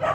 Yeah.